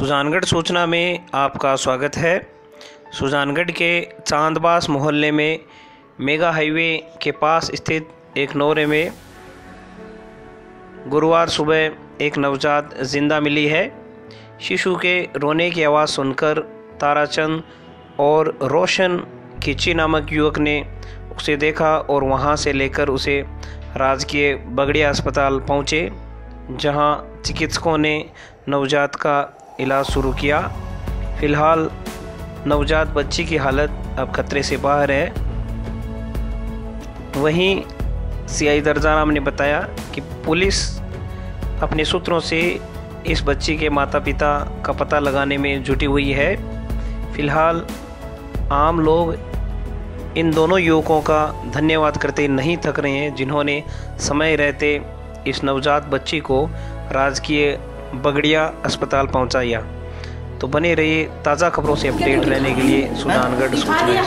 सुजानगढ़ सूचना में आपका स्वागत है। सुजानगढ़ के चांदबास मोहल्ले में मेगा हाईवे के पास स्थित एक नौरे में गुरुवार सुबह एक नवजात ज़िंदा मिली है। शिशु के रोने की आवाज़ सुनकर ताराचंद और रोशन खिची नामक युवक ने उसे देखा और वहाँ से लेकर उसे राजकीय बगड़िया अस्पताल पहुँचे, जहाँ चिकित्सकों ने नवजात का इलाज शुरू किया। फ़िलहाल नवजात बच्ची की हालत अब खतरे से बाहर है। वहीं सीआई दर्जा ने बताया कि पुलिस अपने सूत्रों से इस बच्ची के माता पिता का पता लगाने में जुटी हुई है। फ़िलहाल आम लोग इन दोनों युवकों का धन्यवाद करते नहीं थक रहे हैं, जिन्होंने समय रहते इस नवजात बच्ची को राजकीय बगड़िया अस्पताल पहुँचाया। तो बने रहिए ताज़ा खबरों से अपडेट रहने के लिए सुजानगढ़ सूचना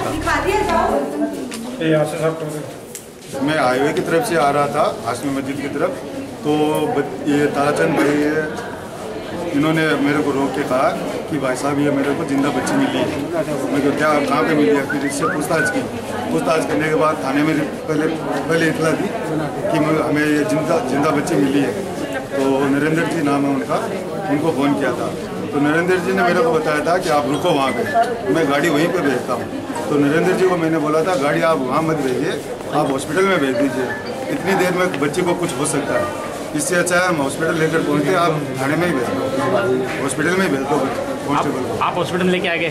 मैं हाईवे की तरफ़ से आ रहा था हाशमी मस्जिद की तरफ़। तो ये ताराचंद भाई इन्होंने मेरे को रोक के कहा कि भाई साहब ये मेरे को ज़िंदा बच्ची मिली है। मैं तो क्या कहाँ पे मिली है? फिर इससे पूछताछ की। पूछताछ करने के बाद थाने में पहले पहले इतला दी कि हमें ये ज़िंदा ज़िंदा बच्ची मिली है। तो नरेंद्र जी नाम है उनका उनको फ़ोन किया था। तो नरेंद्र जी ने मेरे को बताया था कि आप रुको वहाँ पे मैं गाड़ी वहीं पे भेजता हूँ। तो नरेंद्र जी को मैंने बोला था गाड़ी आप वहाँ मत भेजिए आप हॉस्पिटल में भेज दीजिए। इतनी देर में बच्चे को कुछ हो सकता है। इससे अच्छा है हम हॉस्पिटल लेकर पहुँचते आप थाने में ही भेज दो। हॉस्पिटल में ही भेज दो कॉन्स्टेबल आप हॉस्पिटल लेके आ गए?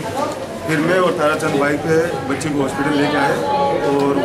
फिर मैं और ताराचंद बाइक पे बच्चे को हॉस्पिटल लेके आए और